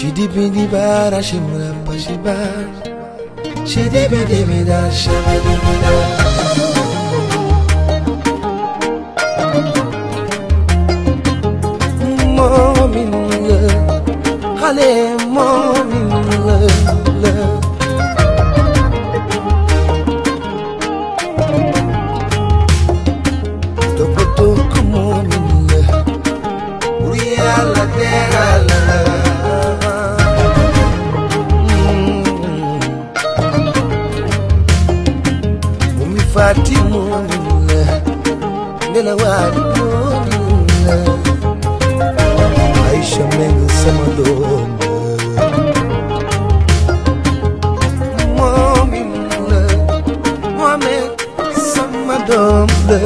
Şidi bidi ber aşım rappa şiber Şidi bidi bider şebedi bider Mominle Hale mominle Topu toku mominle Buraya la fati munna nena wali munna Aisha meng samadona Momimna Mohamed samadona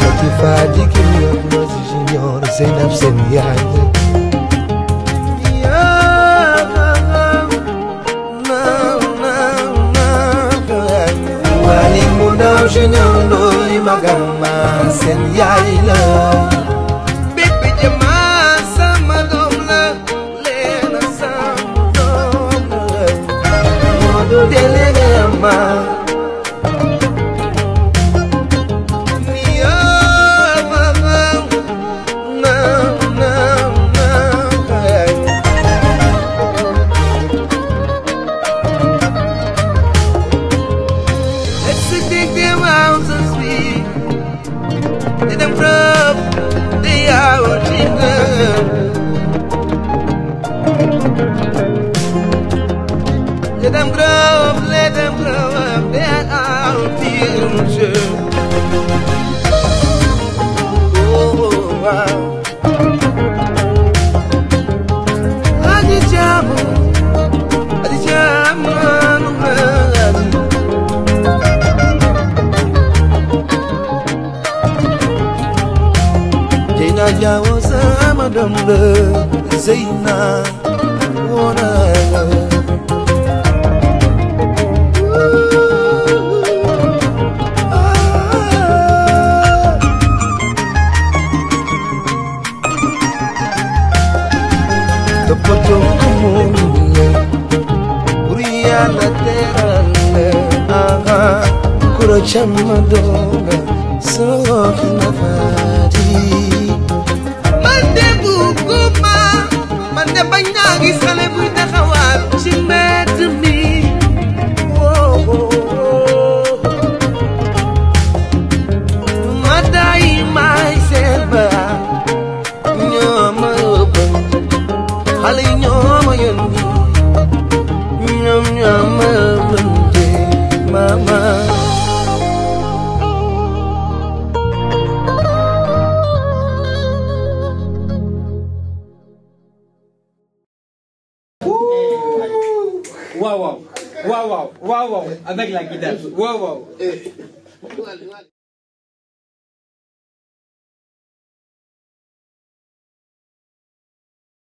Kati fadi kimwa mnozi jinyora Zainab semiyana seen yaay la Bébé Jama sama doom la sama doom la Modou délégué ma up, let them blow up, then I'll feel sure. Oh, wow. Jina jawo sama dombe Zainab kotokumune uriyalaterale aha kurochamadona sokinafadi mandebu goma mandebanyagi salebuidakawa mama Waaw waaw waaw waaw waaw waaw avec la guitare waaw waaw